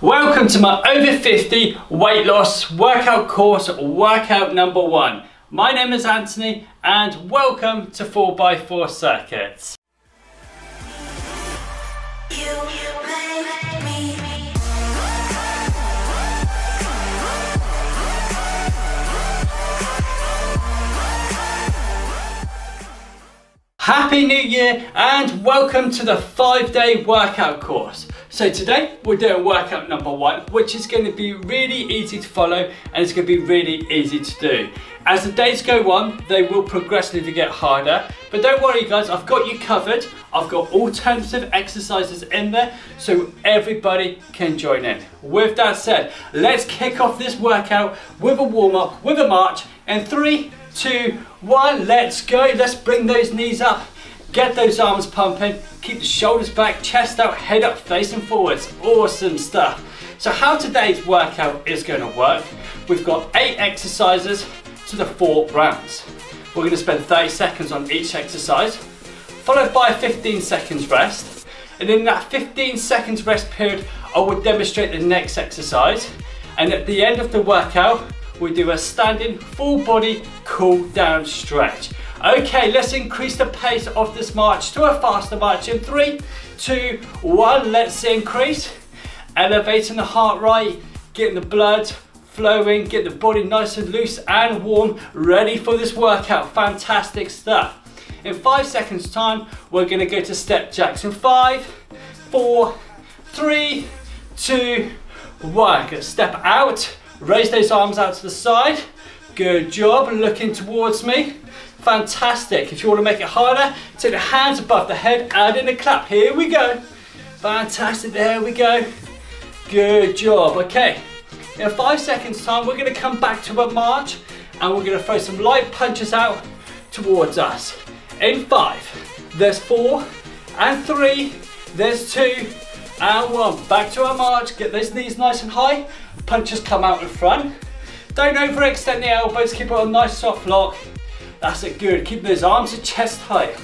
Welcome to my over 50 weight loss workout course, workout number one. My name is Anthony and welcome to 4x4 Circuits. Happy New Year and welcome to the five day workout course. So today we're doing workout number one, which is going to be really easy to follow and it's going to be really easy to do. As the days go on, they will progressively get harder, but don't worry guys, I've got you covered. I've got alternative exercises in there so everybody can join in. With that said, let's kick off this workout with a warm up, with a march, and three, two, one, let's go. Let's bring those knees up. Get those arms pumping. Keep the shoulders back, chest out, head up, facing forwards. Awesome stuff. So how today's workout is going to work, we've got eight exercises to the four rounds. We're going to spend 30 seconds on each exercise, followed by a 15 seconds rest. And in that 15 seconds rest period, I will demonstrate the next exercise. And at the end of the workout, we do a standing full body cool down stretch. Okay, let's increase the pace of this march to a faster march in three, two, one. Let's increase. Elevating the heart rate, getting the blood flowing, get the body nice and loose and warm, ready for this workout. Fantastic stuff. In five seconds time, we're gonna go to step jacks in five, four, three, two, one. Gonna step out, Raise those arms out to the side. Good job, looking towards me. Fantastic. If you want to make it harder, take the hands above the head, add in a clap. Here we go. Fantastic, there we go. Good job, okay. In five seconds time, we're gonna come back to a march and we're gonna throw some light punches out towards us. In five, there's four, and three, there's two, and one. Back to our march, get those knees nice and high, punches come out in front. Don't overextend the elbows, keep it on nice soft lock. That's it, good. Keep those arms at chest height.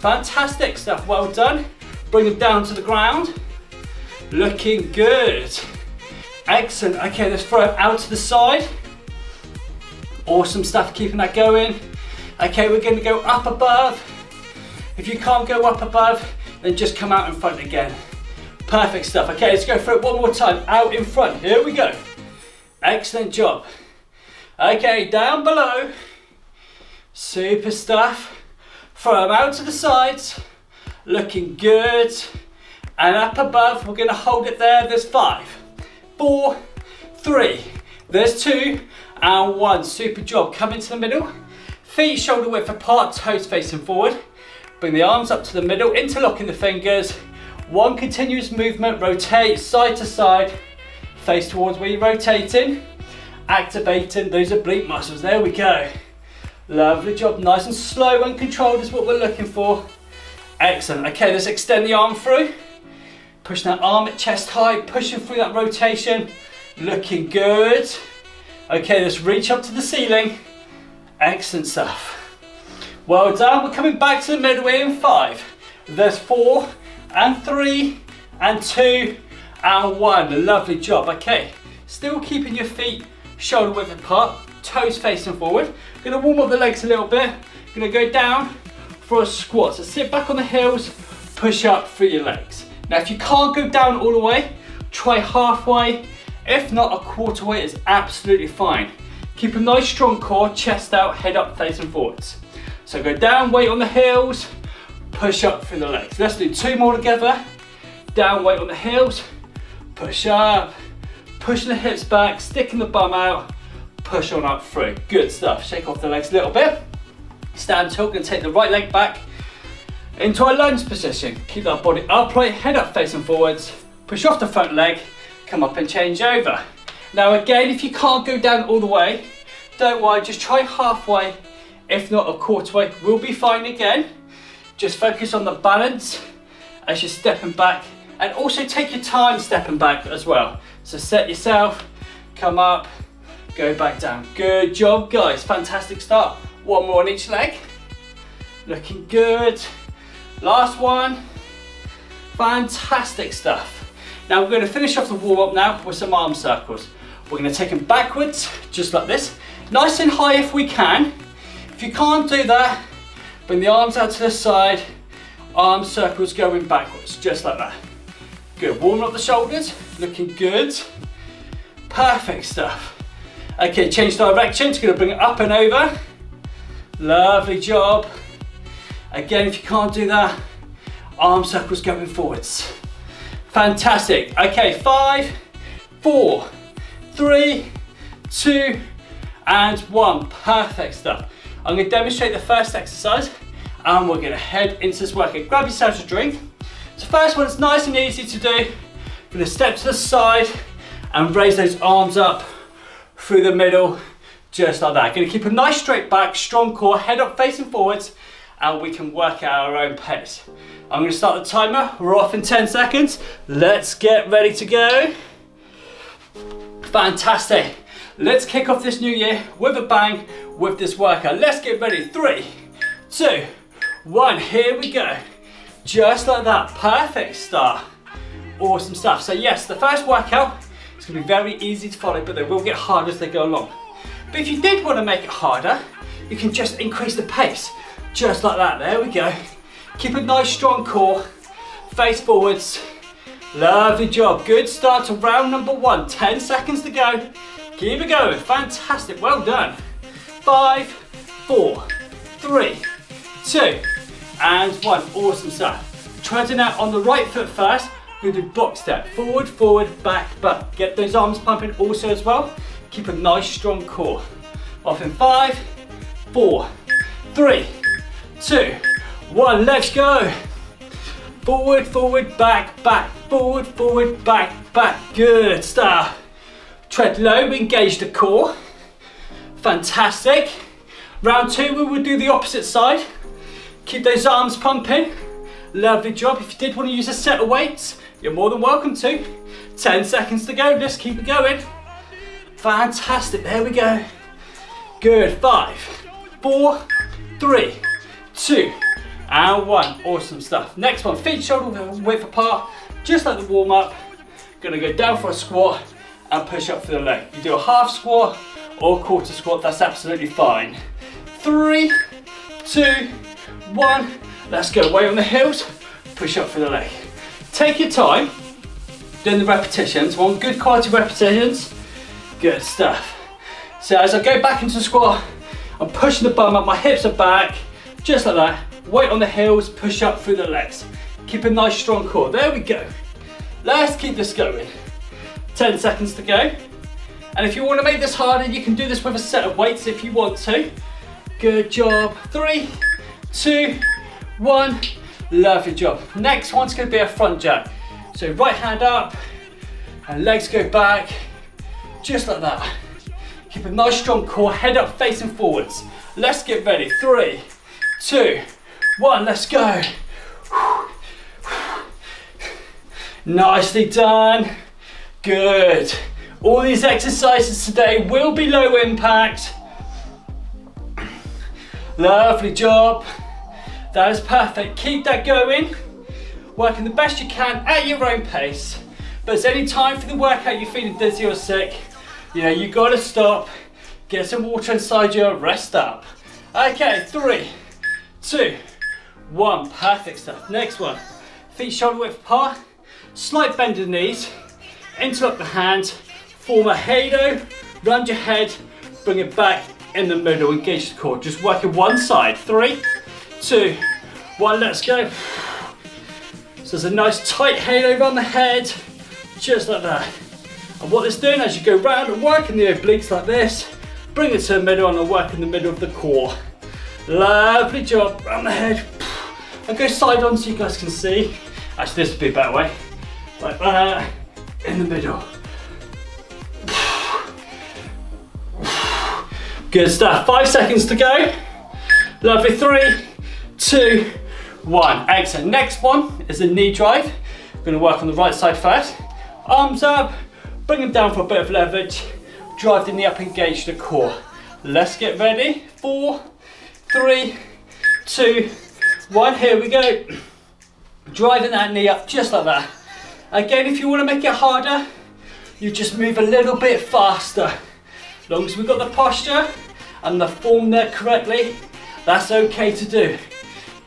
Fantastic stuff, well done. Bring them down to the ground. Looking good. Excellent, okay, let's throw it out to the side. Awesome stuff, keeping that going. Okay, we're gonna go up above. If you can't go up above, then just come out in front again. Perfect stuff. Okay, let's go for it one more time. Out in front. Here we go. Excellent job. Okay, down below. Super stuff. From out to the sides. Looking good. And up above, we're gonna hold it there. There's five, four, three, there's two, and one. Super job. Come into the middle. Feet shoulder width apart, toes facing forward. Bring the arms up to the middle, interlocking the fingers. One continuous movement, rotate side to side, face towards where you're rotating, activating those oblique muscles. There we go. Lovely job, nice and slow and controlled is what we're looking for. Excellent, okay, let's extend the arm through. Pushing that arm at chest height, pushing through that rotation. Looking good. Okay, let's reach up to the ceiling. Excellent stuff. Well done, we're coming back to the midway in five. There's four, and three, and two, and one. Lovely job. Okay, still keeping your feet shoulder width apart, toes facing forward. Gonna warm up the legs a little bit. Gonna go down for a squat. So sit back on the heels, push up through your legs. Now if you can't go down all the way, try halfway. If not, a quarter way is absolutely fine. Keep a nice strong core, chest out, head up, facing forwards. So go down, weight on the heels, push up through the legs. Let's do two more together. Down weight on the heels, push up, pushing the hips back, sticking the bum out, push on up through. Good stuff. Shake off the legs a little bit. Stand tall, gonna take the right leg back into a lunge position. Keep that body upright, head up facing forwards, push off the front leg, come up and change over. Now again, if you can't go down all the way, don't worry, just try halfway. If not, a quarter way we'll be fine again. Just focus on the balance as you're stepping back and also take your time stepping back as well. So set yourself, come up, go back down. Good job guys, fantastic start. One more on each leg. Looking good. Last one. Fantastic stuff. Now we're going to finish off the warm up now with some arm circles. We're going to take them backwards, just like this. Nice and high if we can. If you can't do that, bring the arms out to the side, arm circles going backwards, just like that. Good, warm up the shoulders, looking good. Perfect stuff. Okay, change direction, it's gonna bring it up and over. Lovely job. Again, if you can't do that, arm circles going forwards. Fantastic. Okay, five, four, three, two, and one. Perfect stuff. I'm gonna demonstrate the first exercise and we're gonna head into this workout. Grab yourself a drink. So first one is nice and easy to do. Gonna step to the side and raise those arms up through the middle, just like that. Gonna keep a nice straight back, strong core, head up facing forwards, and we can work at our own pace. I'm gonna start the timer. We're off in 10 seconds. Let's get ready to go. Fantastic. Let's kick off this new year with a bang with this workout. Let's get ready. Three, two, one. Here we go. Just like that. Perfect start. Awesome stuff. So yes, the first workout is going to be very easy to follow, but they will get harder as they go along. But if you did want to make it harder, you can just increase the pace. Just like that. There we go. Keep a nice strong core. Face forwards. Lovely job. Good start to round number one. 10 seconds to go. Keep it going. Fantastic. Well done. Five, four, three, two, and one. Awesome stuff. Treading out on the right foot first. We're to do box step. Forward, forward, back, back. Get those arms pumping also as well. Keep a nice strong core. Off in five, four, three, two, one. Let's go. Forward, forward, back, back. Forward, forward, back, back. Good stuff. Tread low, engage the core. Fantastic. Round two, we will do the opposite side. Keep those arms pumping. Lovely job. If you did want to use a set of weights, you're more than welcome to. 10 seconds to go, just keep it going. Fantastic, there we go. Good, five, four, three, two, and one. Awesome stuff. Next one, feet shoulder width apart, just like the warm up. Gonna go down for a squat, and push up for the leg. You do a half squat or quarter squat, that's absolutely fine. Three, two, one. Let's go, weight on the heels, push up for the leg. Take your time doing the repetitions, one good quality repetitions, good stuff. So as I go back into squat, I'm pushing the bum up, my hips are back, just like that. Weight on the heels, push up through the legs. Keep a nice strong core, there we go. Let's keep this going. 10 seconds to go. And if you want to make this harder, you can do this with a set of weights if you want to. Good job. Three, two, one. Lovely job. Next one's going to be a front jack. So right hand up and legs go back, just like that. Keep a nice strong core, head up facing forwards. Let's get ready. Three, two, one, let's go. Nicely done. Good. All these exercises today will be low impact. Lovely job. That is perfect. Keep that going. Working the best you can at your own pace. But it's any time for the workout you're feeling dizzy or sick, you know, you gotta stop, get some water inside you, rest up. Okay, three, two, one. Perfect stuff. Next one. Feet shoulder width apart. Slight bend in the knees interlock the hands, form a halo, round your head, bring it back in the middle, engage the core. Just working one side. Three, two, one, let's go. So there's a nice tight halo around the head, just like that. And what it's doing as you go round and work in the obliques like this, bring it to the middle and work in the middle of the core. Lovely job, round the head. And go side on so you guys can see. Actually, this would be a better way. Like that in the middle. Good stuff. Five seconds to go. Lovely. Three, two, one. Excellent. Next one is a knee drive. We're going to work on the right side first. Arms up. Bring them down for a bit of leverage. Drive the knee up, engage the core. Let's get ready. Four, three, two, one. Here we go. Driving that knee up just like that Again, if you want to make it harder, you just move a little bit faster. As long as we've got the posture and the form there correctly, that's okay to do.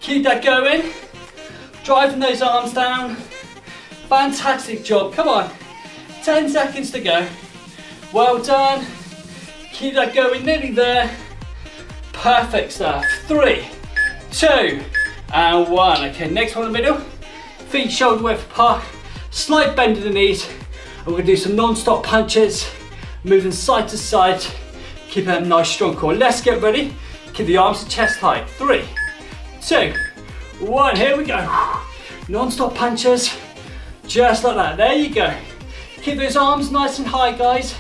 Keep that going. Driving those arms down. Fantastic job, come on. 10 seconds to go. Well done. Keep that going, nearly there. Perfect stuff. Three, two, and one. Okay, next one in the middle. Feet shoulder width apart. Slight bend in the knees. And we're gonna do some non-stop punches. Moving side to side. Keep a nice strong core. Let's get ready. Keep the arms to chest height. Three, two, one. Here we go. Non-stop punches. Just like that. There you go. Keep those arms nice and high, guys.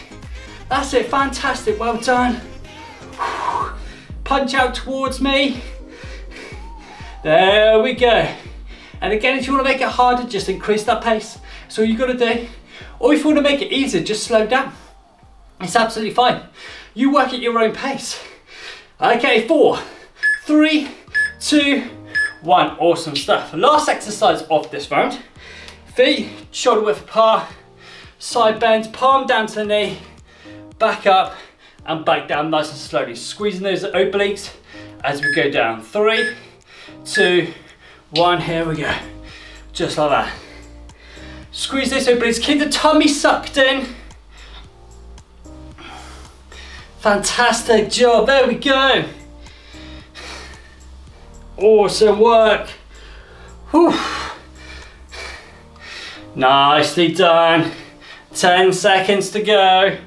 That's it. Fantastic. Well done. Punch out towards me. There we go. And again, if you want to make it harder, just increase that pace. So you got to do. Or if you want to make it easier, just slow down. It's absolutely fine. You work at your own pace. Okay, four, three, two, one. Awesome stuff. Last exercise of this round. Feet shoulder width apart, side bend, palm down to the knee, back up and back down nice and slowly. Squeezing those obliques as we go down. Three, two, one, here we go. Just like that. Squeeze those obliques, keep the tummy sucked in. Fantastic job, there we go. Awesome work. Whew. Nicely done. 10 seconds to go.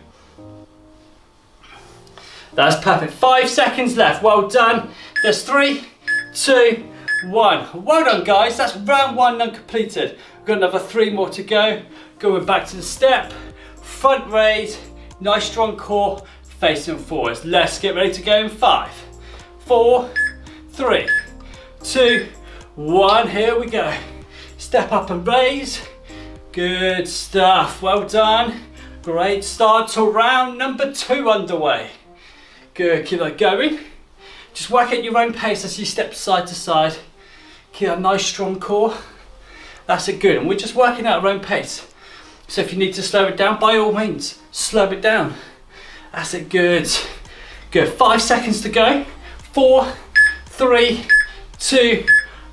That's perfect. Five seconds left. Well done. There's three, two, one. Well done, guys. That's round one done completed. We've got another three more to go. Going back to the step, front raise, nice strong core, facing forwards. Let's get ready to go in five, four, three, two, one. Here we go. Step up and raise. Good stuff, well done. Great start to round number two underway. Good, keep that going. Just work at your own pace as you step side to side. Keep a nice strong core. That's it, good. And we're just working at our own pace. So if you need to slow it down, by all means, slow it down. That's it, good. Good, five seconds to go. Four, three, two,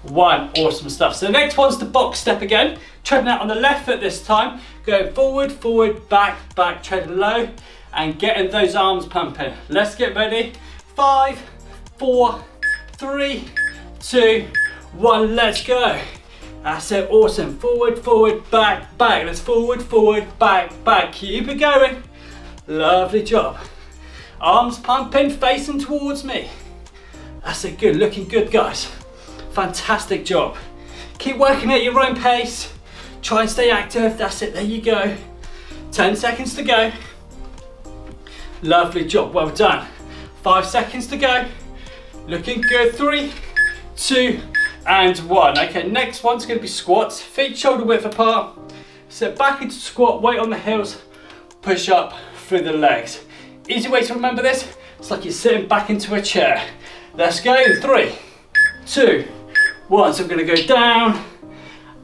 one. Awesome stuff. So the next one's the box step again. Treading out on the left foot this time. Going forward, forward, back, back, treading low and getting those arms pumping. Let's get ready. Five, four, three, two, one, let's go. That's it, awesome. Forward, forward, back, back. Let's forward, forward, back, back. Keep it going. Lovely job. Arms pumping, facing towards me. That's it, good, looking good, guys. Fantastic job. Keep working at your own pace. Try and stay active, that's it, there you go. 10 seconds to go. Lovely job, well done. Five seconds to go. Looking good, three, two, and one. Okay, next one's gonna be squats. Feet shoulder width apart. Sit back into squat, weight on the heels, push up through the legs. Easy way to remember this, it's like you're sitting back into a chair. Let's go, three, two, So I'm gonna go down,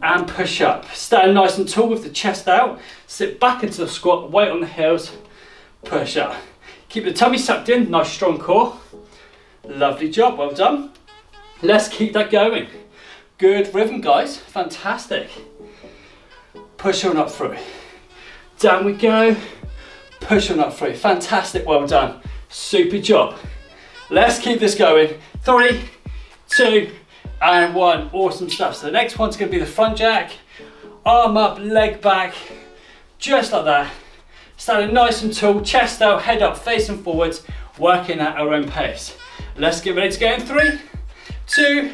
and push up. Stand nice and tall with the chest out. Sit back into the squat, weight on the heels, push up. Keep the tummy sucked in, nice strong core. Lovely job, well done. Let's keep that going. Good rhythm guys, fantastic. Push on up through. Down we go, push on up through. Fantastic, well done. Super job. Let's keep this going. Three, two, and one. Awesome stuff. So the next one's gonna be the front jack. Arm up, leg back, just like that. Standing nice and tall, chest out, head up, facing forwards, working at our own pace. Let's get ready to go in three, two,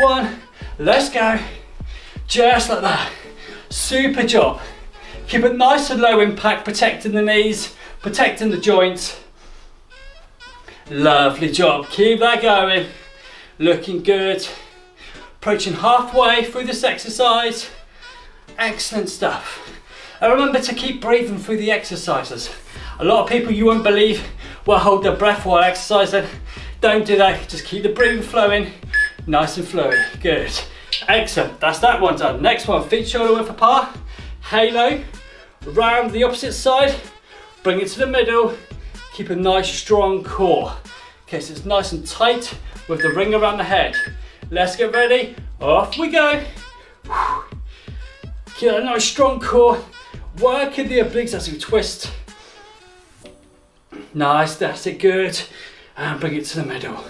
one, let's go. Just like that. Super job. Keep it nice and low impact, protecting the knees, protecting the joints. Lovely job. Keep that going. Looking good. Approaching halfway through this exercise. Excellent stuff. And remember to keep breathing through the exercises. A lot of people you won't believe will hold their breath while exercising. Don't do that, just keep the breathing flowing, nice and flowy, good. Excellent, that's that one done. Next one, feet shoulder width apart. halo, round the opposite side, bring it to the middle, keep a nice strong core. Okay, so it's nice and tight with the ring around the head. Let's get ready, off we go. Get a nice strong core, Work in the obliques as you twist. Nice, that's it, good. And bring it to the middle.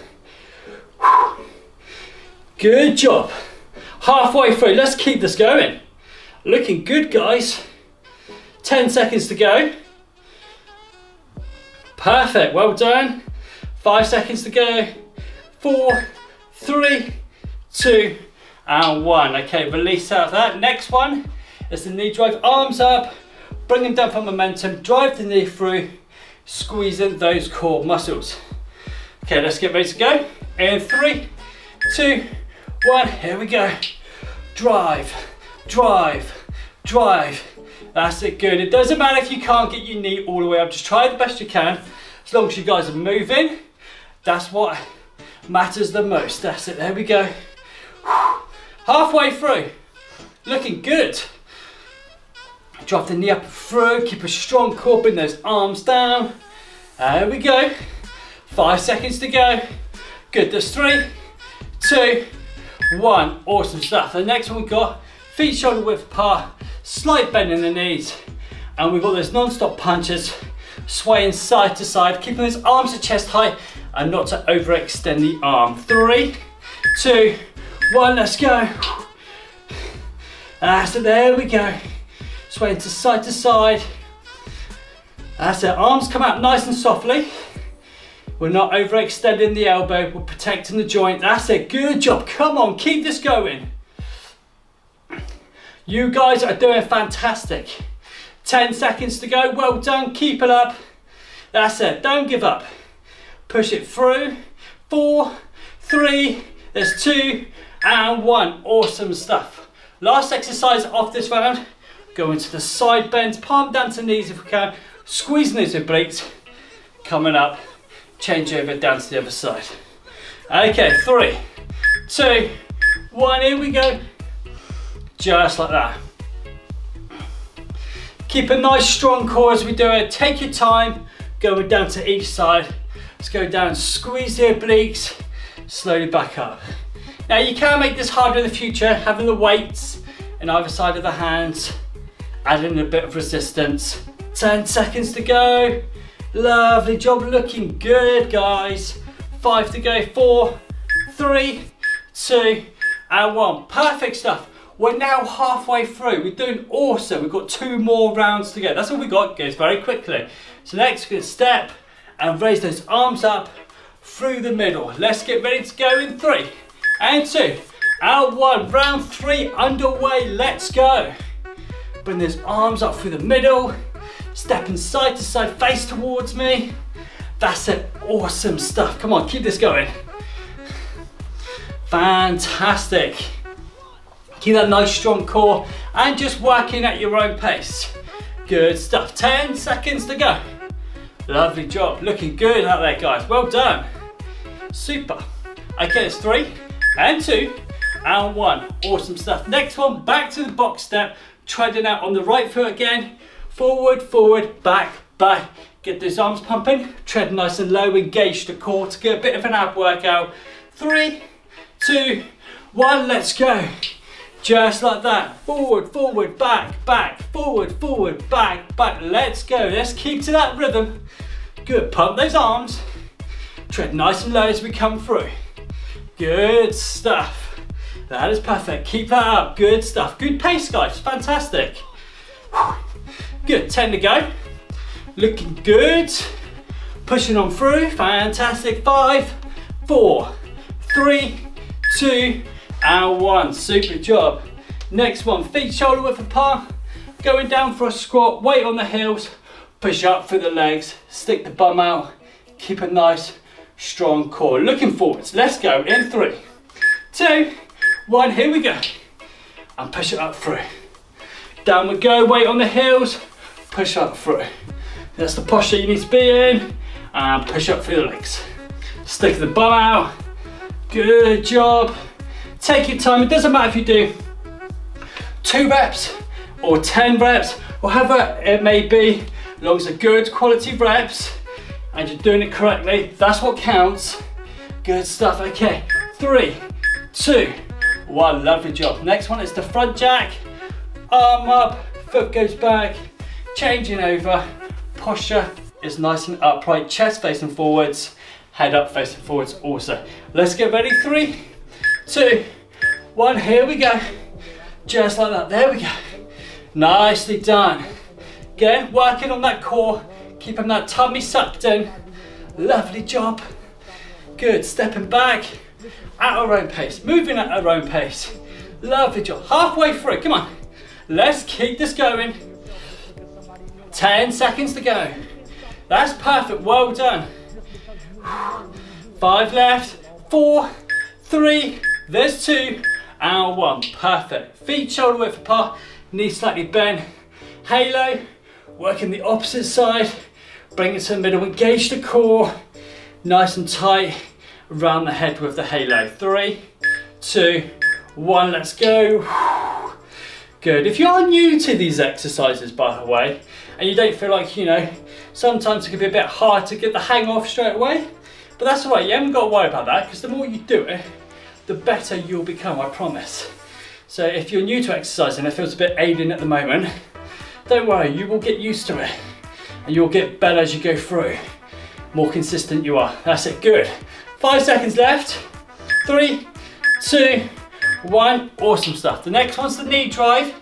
Good job. Halfway through, let's keep this going. Looking good, guys. 10 seconds to go. Perfect, well done. Five seconds to go. Four, three, two, and one. Okay, release out of that. Next one is the knee drive. Arms up, bring them down for momentum, drive the knee through, squeezing those core muscles. Okay, let's get ready to go. In three, two, one, here we go. Drive, drive, drive. That's it, good. It doesn't matter if you can't get your knee all the way up, just try the best you can. As long as you guys are moving, that's what matters the most. That's it, there we go. Halfway through, looking good. Drop the knee up through, keep a strong core, bring those arms down. There we go. Five seconds to go. Good, there's three, two, one. Awesome stuff. The next one we've got feet shoulder width apart, slight bend in the knees, and we've got those non-stop punches, swaying side to side, keeping those arms to chest height and not to overextend the arm. Three, two, one, let's go. Ah, That's it, there we go. Swaying to side to side. That's it, arms come out nice and softly. We're not overextending the elbow, we're protecting the joint. That's it, good job. Come on, keep this going. You guys are doing fantastic. 10 seconds to go, well done, keep it up. That's it, don't give up. Push it through. Four, three, there's two, and one. Awesome stuff. Last exercise of this round, go into the side bends, palm down to knees if we can, squeezing those obliques, coming up change over down to the other side. Okay, three, two, one, here we go. Just like that. Keep a nice strong core as we do it. Take your time, going down to each side. Let's go down, squeeze the obliques, slowly back up. Now you can make this harder in the future, having the weights in either side of the hands, adding a bit of resistance. 10 seconds to go. Lovely job, looking good, guys. Five to go, four, three, two, and one. Perfect stuff. We're now halfway through. We're doing awesome. We've got two more rounds to go. That's all we got. guys, very quickly. So next, to step and raise those arms up through the middle. Let's get ready to go in three and two and one. Round three underway. Let's go. Bring those arms up through the middle. Stepping side to side, face towards me. That's it, awesome stuff. Come on, keep this going. Fantastic. Keep that nice strong core and just working at your own pace. Good stuff, 10 seconds to go. Lovely job, looking good out there guys, well done. Super. Okay, it's three and two and one. Awesome stuff. Next one, back to the box step, treading out on the right foot again forward, forward, back, back. Get those arms pumping, tread nice and low, engage the core to get a bit of an ab workout. Three, two, one, let's go. Just like that, forward, forward, back, back, forward, forward, back, back. Let's go, let's keep to that rhythm. Good, pump those arms. Tread nice and low as we come through. Good stuff. That is perfect, keep that up, good stuff. Good pace guys, fantastic. Good, 10 to go. Looking good. Pushing on through, fantastic. Five, four, three, two, and one. Super job. Next one, feet shoulder width apart. Going down for a squat, weight on the heels, push up through the legs, stick the bum out, keep it nice strong core. Looking forwards, let's go in three, two, one, here we go. And push it up through. Down we go, weight on the heels, push up through. That's the posture you need to be in, and push up through the legs. Stick the bum out, good job. Take your time, it doesn't matter if you do two reps or 10 reps, or however it may be, as long as they're good quality reps and you're doing it correctly, that's what counts. Good stuff, okay. Three, two, one, lovely job. Next one is the front jack, arm up, foot goes back, changing over, posture is nice and upright, chest facing forwards, head up facing forwards also. Let's get ready, three, two, one, here we go. Just like that, there we go. Nicely done. Again, working on that core, keeping that tummy sucked in. Lovely job. Good, stepping back at our own pace, moving at our own pace. Lovely job, halfway through, come on. Let's keep this going. 10 seconds to go. That's perfect, well done. Five left, four, three, there's two, and one. Perfect. Feet shoulder width apart, knees slightly bent. Halo, working the opposite side, bring it to the middle, engage the core, nice and tight around the head with the halo. Three, two, one, let's go. Good. If you're new to these exercises, by the way, and you don't feel like, you know, sometimes it can be a bit hard to get the hang off straight away, but that's all right, you haven't got to worry about that, because the more you do it, the better you'll become, I promise. So if you're new to exercising and it feels a bit alien at the moment, don't worry, you will get used to it, and you'll get better as you go through. More consistent you are. That's it, good. Five seconds left. Three, two, one. Awesome stuff. The next one's the knee drive.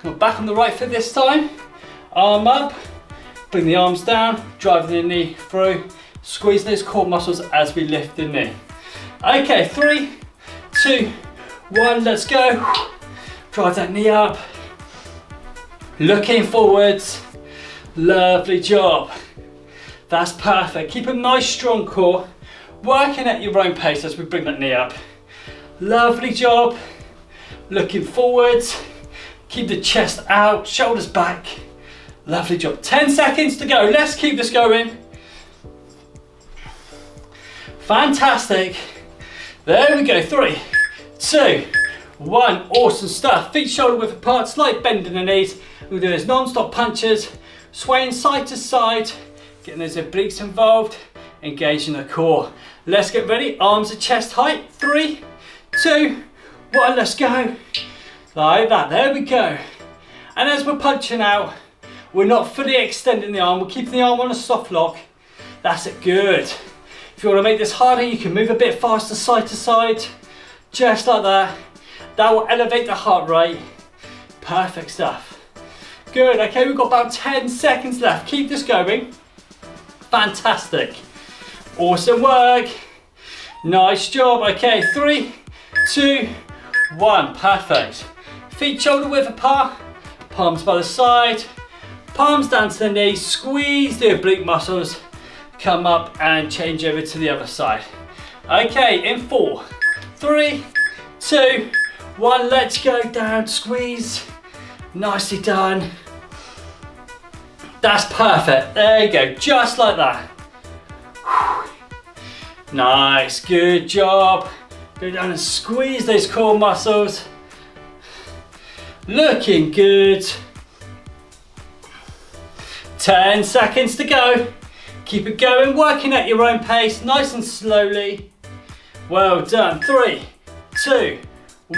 Come back on the right foot this time. Arm up, bring the arms down, driving the knee through, squeeze those core muscles as we lift the knee. Okay, three, two, one, let's go. Drive that knee up. Looking forwards. Lovely job. That's perfect. Keep a nice strong core. Working at your own pace as we bring that knee up. Lovely job. Looking forwards. Keep the chest out, shoulders back. Lovely job. 10 seconds to go. Let's keep this going. Fantastic. There we go. Three, two, one. Awesome stuff. Feet shoulder width apart, slight bend in the knees. We're doing this non-stop punches, swaying side to side, getting those obliques involved, engaging the core. Let's get ready. Arms at chest height. Three, two, one. Let's go. Like that. There we go. And as we're punching out, we're not fully extending the arm. We're keeping the arm on a soft lock. That's it. Good. If you want to make this harder, you can move a bit faster side to side. Just like that. That will elevate the heart rate. Perfect stuff. Good. Okay, we've got about 10 seconds left. Keep this going. Fantastic. Awesome work. Nice job. Okay, three, two, one. Perfect. Feet shoulder width apart. Palms by the side. Palms down to the knees, squeeze the oblique muscles, come up and change over to the other side. Okay, in four, three, two, one, let's go down, squeeze. Nicely done. That's perfect, there you go, just like that. Nice, good job. Go down and squeeze those core muscles. Looking good. 10 seconds to go. Keep it going, working at your own pace, nice and slowly. Well done. Three, two,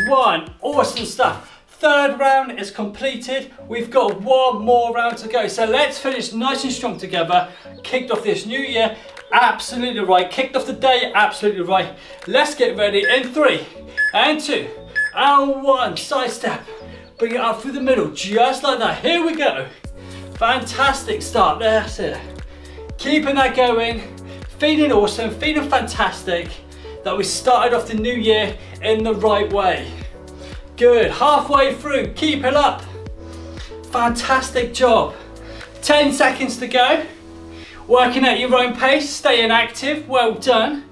one. Awesome stuff. Third round is completed. We've got one more round to go. So let's finish nice and strong together. Kicked off this new year, absolutely right. Kicked off the day, absolutely right. Let's get ready in three and two and one. Side step. Bring it up through the middle, just like that. Here we go. Fantastic start, that's it. Keeping that going, feeling awesome, feeling fantastic that we started off the new year in the right way. Good, halfway through, keep it up. Fantastic job. 10 seconds to go. Working at your own pace, staying active, well done.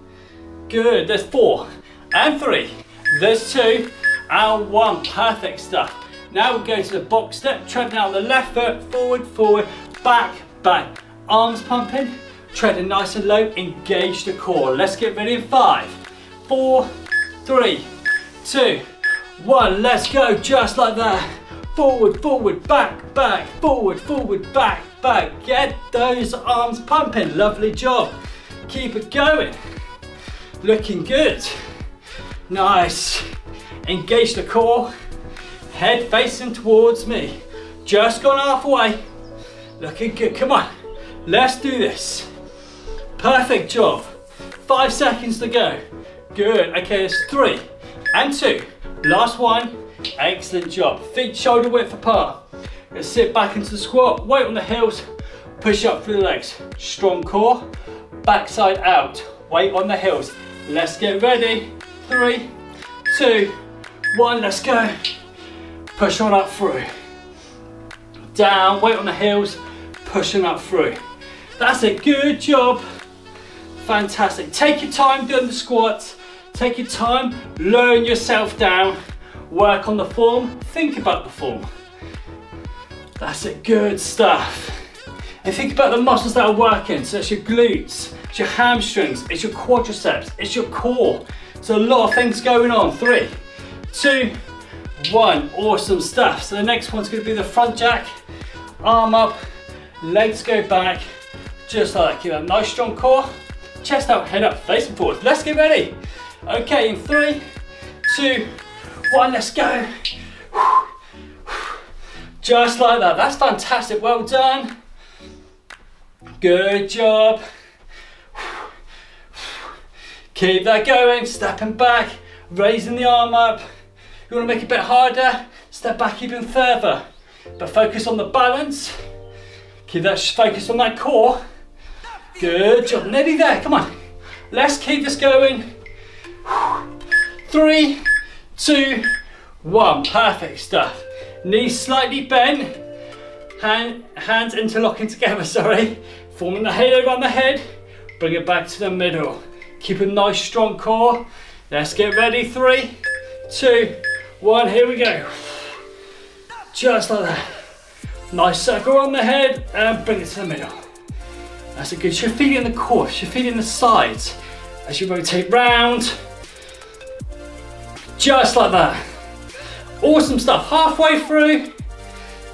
Good, there's four and three, there's two and one, perfect stuff. Now we go to the box step, treading out the left foot, forward, forward, back, back. Arms pumping, treading nice and low, engage the core. Let's get ready in five, four, three, two, one. Let's go, just like that. Forward, forward, back, back, forward, forward, back, back. Get those arms pumping. Lovely job. Keep it going. Looking good. Nice. Engage the core. Head facing towards me. Just gone halfway. Looking good. Come on. Let's do this. Perfect job. Five seconds to go. Good. Okay, it's three and two. Last one. Excellent job. Feet shoulder width apart. Let's sit back into the squat. Weight on the heels. Push up through the legs. Strong core. Backside out. Weight on the heels. Let's get ready. Three, two, one. Let's go. Push on up through. Down. Weight on the heels. Pushing up through. That's a good job. Fantastic. Take your time doing the squats. Take your time, learn yourself down, work on the form, think about the form. That's it, good stuff. And think about the muscles that are working. So it's your glutes, it's your hamstrings, it's your quadriceps, it's your core. So a lot of things going on. Three, two, one. Awesome stuff. So the next one's gonna be the front jack. Arm up, legs go back, just like that. Keep a nice strong core. Chest out, head up, facing forward. Let's get ready. Okay, in three, two, one, let's go. Just like that, that's fantastic, well done. Good job. Keep that going, stepping back, raising the arm up. You wanna make it a bit harder, step back even further. But focus on the balance. Keep that focus on that core. Good job, nearly there, come on. Let's keep this going. Three, two, one. Perfect stuff. Knees slightly bent. Hand, hands interlocking together, sorry. Forming the halo around the head. Bring it back to the middle. Keep a nice strong core. Let's get ready. Three, two, one. Here we go. Just like that. Nice circle on the head and bring it to the middle. That's a good. You're feeling the core, you're feeling the sides as you rotate round. Just like that. Awesome stuff. Halfway through.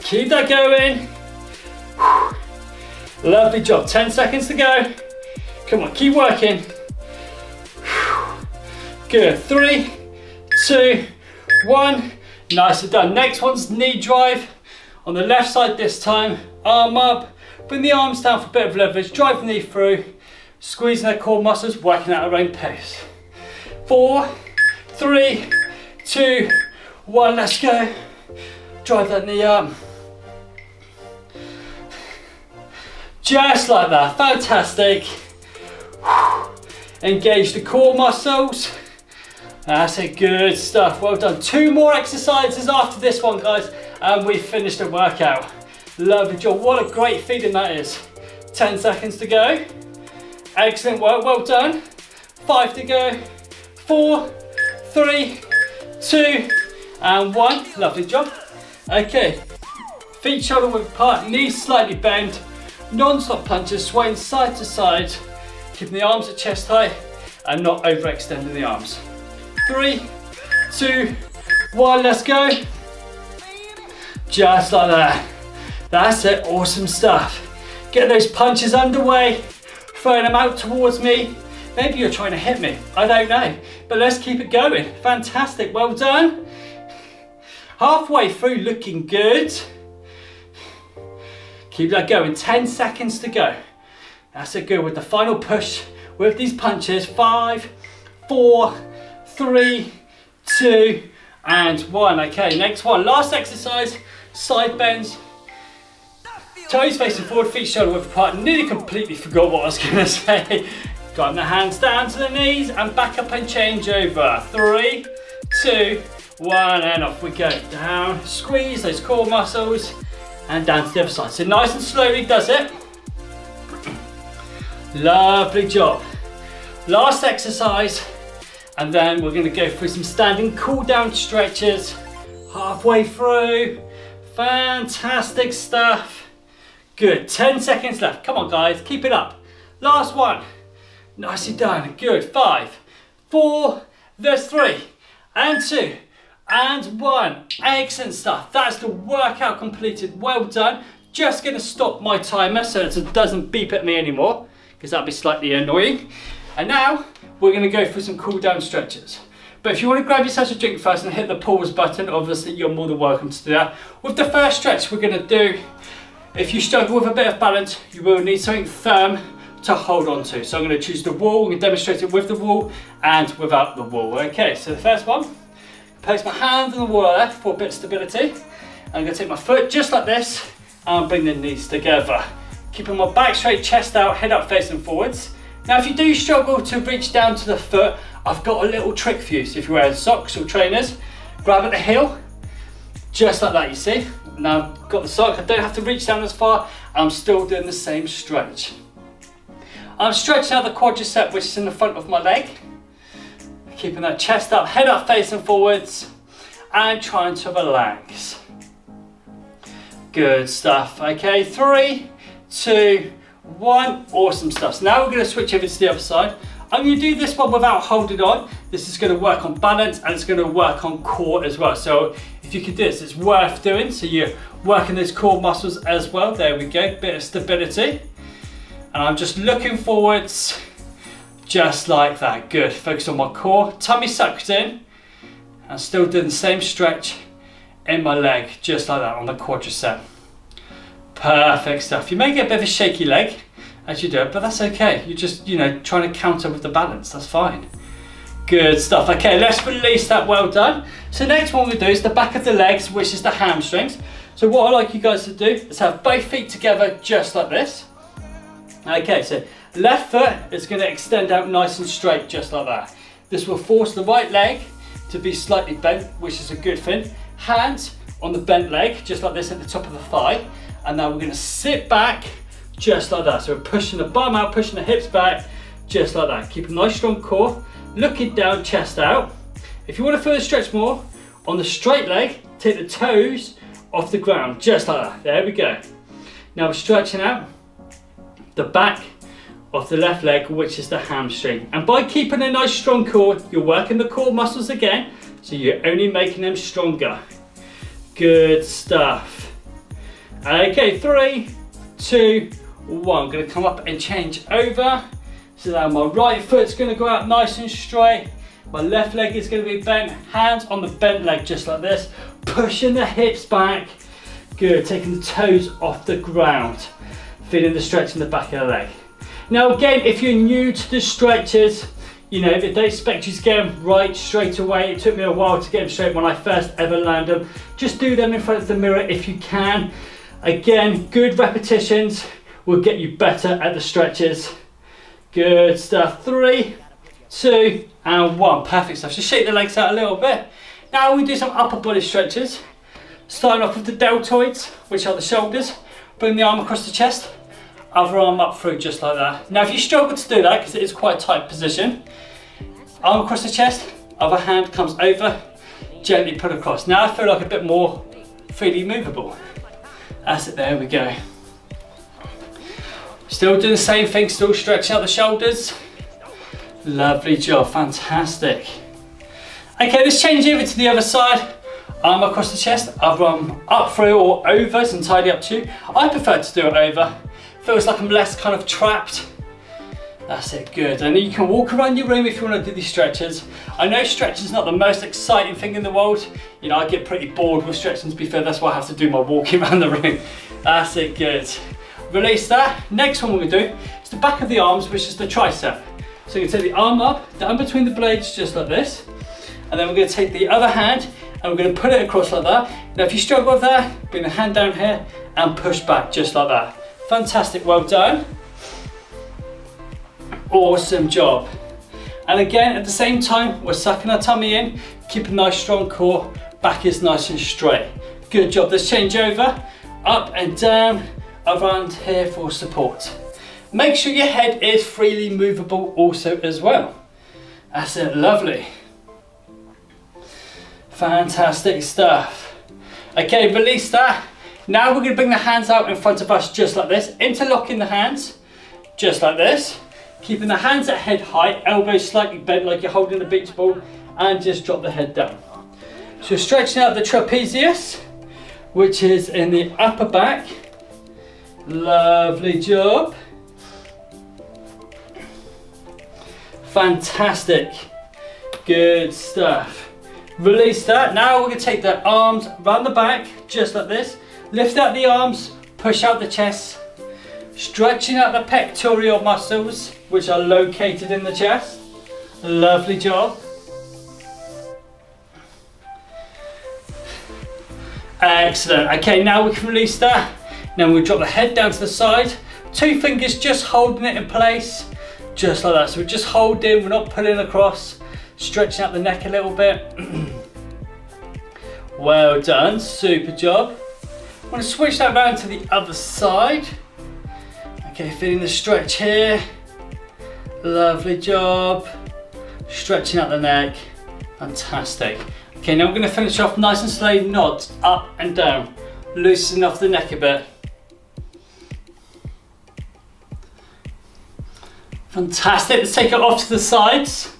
Keep that going. Lovely job. 10 seconds to go. Come on, keep working. Good. Three, two, one. Nicely done. Next one's knee drive. On the left side this time. Arm up. Bring the arms down for a bit of leverage. Drive the knee through. Squeezing their core muscles, working at our own pace. Four, three, two, one, let's go. Drive that knee up. Just like that, fantastic. Engage the core muscles. That's it, good stuff, well done. Two more exercises after this one, guys, and we've finished the workout. Lovely job, what a great feeling that is. 10 seconds to go. Excellent work, well done. Five to go. Four, three, two, and one. Lovely job. Okay, feet shoulder width apart, knees slightly bent, non-stop punches, swaying side to side, keeping the arms at chest height and not overextending the arms. Three, two, one, let's go. Just like that. That's it, awesome stuff. Get those punches underway throwing them out towards me. Maybe you're trying to hit me, I don't know. But let's keep it going. Fantastic, well done. Halfway through, looking good. Keep that going, 10 seconds to go. That's it, good with the final push with these punches. Five, four, three, two, and one. Okay, next one, last exercise, side bends. Toes facing forward, feet shoulder width apart. Nearly completely forgot what I was to say. The hands down to the knees and back up and change over. Three, two, one, and off we go. Down, squeeze those core muscles, and down to the other side. So nice and slowly does it. Lovely job. Last exercise, and then we're gonna go through some standing cool down stretches. Halfway through. Fantastic stuff. Good, 10 seconds left. Come on guys, keep it up. Last one. Nicely done, good. Five, four, there's three, and two, and one. Excellent stuff. That's the workout completed. Well done. Just gonna stop my timer so it doesn't beep at me anymore because that'd be slightly annoying. And now we're gonna go for some cool down stretches. But if you want to grab yourself a drink first and hit the pause button, obviously you're more than welcome to do that. With the first stretch we're going to do, if you struggle with a bit of balance, you will need something firm to hold on to. So I'm going to choose the wall, we can demonstrate it with the wall and without the wall. Okay, so the first one, place my hand on the wall there for a bit of stability. I'm going to take my foot just like this and bring the knees together. Keeping my back straight, chest out, head up facing forwards. Now if you do struggle to reach down to the foot, I've got a little trick for you. So if you're wearing socks or trainers, grab at the heel, just like that, you see? Now I've got the sock, I don't have to reach down as far, I'm still doing the same stretch. I'm stretching out the quadricep, which is in the front of my leg. Keeping that chest up, head up facing forwards, and trying to relax. Good stuff. Okay, three, two, one. Awesome stuff. So now we're going to switch over to the other side. I'm to do this one without holding on. This is going to work on balance and it's going to work on core as well. So if you can do this, it's worth doing. So you're working those core muscles as well. There we go, bit of stability. And I'm just looking forwards, just like that. Good, focus on my core. Tummy sucked in. I'm still doing the same stretch in my leg, just like that on the quadricep. Perfect stuff. You may get a bit of a shaky leg, as you do it, but that's okay. You're just, you know, trying to counter with the balance, that's fine. Good stuff. Okay, let's release that, well done. So next one we do is the back of the legs, which is the hamstrings. So what I like you guys to do is have both feet together just like this. Okay, so left foot is gonna extend out nice and straight, just like that. This will force the right leg to be slightly bent, which is a good thing. Hands on the bent leg, just like this at the top of the thigh. And now we're gonna sit back just like that. So we're pushing the bum out, pushing the hips back, just like that. Keep a nice strong core, looking down, chest out. If you want to further stretch more, on the straight leg, take the toes off the ground, just like that. There we go. Now we're stretching out the back of the left leg, which is the hamstring. And by keeping a nice strong core, you're working the core muscles again, so you're only making them stronger. Good stuff. Okay, three, two, one. I'm gonna come up and change over. So now my right foot's gonna go out nice and straight. My left leg is gonna be bent, hands on the bent leg just like this. Pushing the hips back. Good, taking the toes off the ground. Feeling the stretch in the back of the leg. Now again, if you're new to the stretches, you know, they expect you to get them right straight away. It took me a while to get them straight when I first ever learned them. Just do them in front of the mirror if you can. Again, good repetitions will get you better at the stretches. Good stuff. Three, two, and one. Perfect stuff. Just shake the legs out a little bit. Now we do some upper body stretches. Starting off with the deltoids, which are the shoulders. Bring the arm across the chest. Other arm up through just like that. Now if you struggle to do that, because it is quite a tight position, arm across the chest, other hand comes over, gently put across. Now I feel like a bit more freely movable. That's it, there we go. Still doing the same thing, still stretching out the shoulders. Lovely job, fantastic. Okay, let's change over to the other side. Arm across the chest, other arm up through or over, it's entirely up to you. I prefer to do it over. Feels like I'm less kind of trapped. That's it, good. And you can walk around your room if you want to do these stretches. I know stretching is not the most exciting thing in the world. You know, I get pretty bored with stretching to be fair, that's why I have to do my walking around the room. That's it, good. Release that. Next one we're gonna do is the back of the arms, which is the tricep. So you can take the arm up, down between the blades, just like this. And then we're gonna take the other hand and we're gonna put it across like that. Now if you struggle with that, bring the hand down here and push back just like that. Fantastic, well done. Awesome job. And again, at the same time, we're sucking our tummy in, keep a nice strong core, back is nice and straight. Good job, let's change over, up and down, around here for support. Make sure your head is freely movable also as well. That's it, lovely. Fantastic stuff. Okay, release that. Now we're gonna bring the hands out in front of us just like this, interlocking the hands, just like this. Keeping the hands at head height, elbows slightly bent like you're holding a beach ball, and just drop the head down. So stretching out the trapezius, which is in the upper back. Lovely job. Fantastic. Good stuff. Release that. Now we're going to take the arms around the back, just like this. Lift out the arms, push out the chest. Stretching out the pectoral muscles, which are located in the chest. Lovely job. Excellent. Okay, now we can release that. Now we'll drop the head down to the side. Two fingers just holding it in place. Just like that. So we're just holding, we're not pulling across. Stretching out the neck a little bit. well done, super job. I'm gonna switch that around to the other side. Okay, feeling the stretch here. Lovely job. Stretching out the neck. Fantastic. Okay, now we're going to finish off nice and slow, nods up and down. Loosen off the neck a bit. Fantastic, let's take it off to the sides.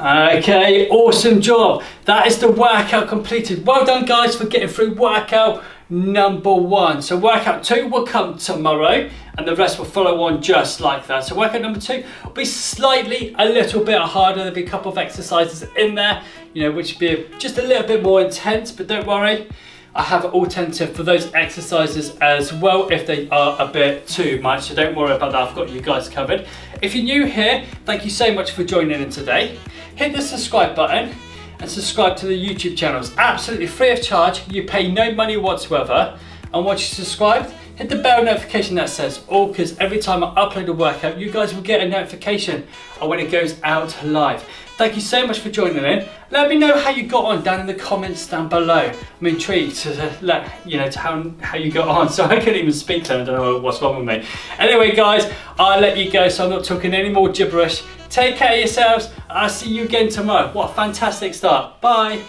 Okay, awesome job. That is the workout completed. Well done guys for getting through workout number one. So workout two will come tomorrow and the rest will follow on just like that. So workout number two will be slightly a little bit harder. There'll be a couple of exercises in there, you know, which will be just a little bit more intense, but don't worry. I have an alternative for those exercises as well if they are a bit too much, so don't worry about that, I've got you guys covered. If you're new here, thank you so much for joining in today. Hit the subscribe button and subscribe to the YouTube channels. Absolutely free of charge, you pay no money whatsoever. And once you're subscribed, hit the bell notification that says all because every time I upload a workout, you guys will get a notification of when it goes out live. Thank you so much for joining in. Let me know how you got on down in the comments down below. I'm intrigued to let you know to how, how you got on. So I can't even speak to them. I don't know what's wrong with me. Anyway, guys, I'll let you go so I'm not talking any more gibberish. Take care of yourselves. I'll see you again tomorrow. What a fantastic start. Bye.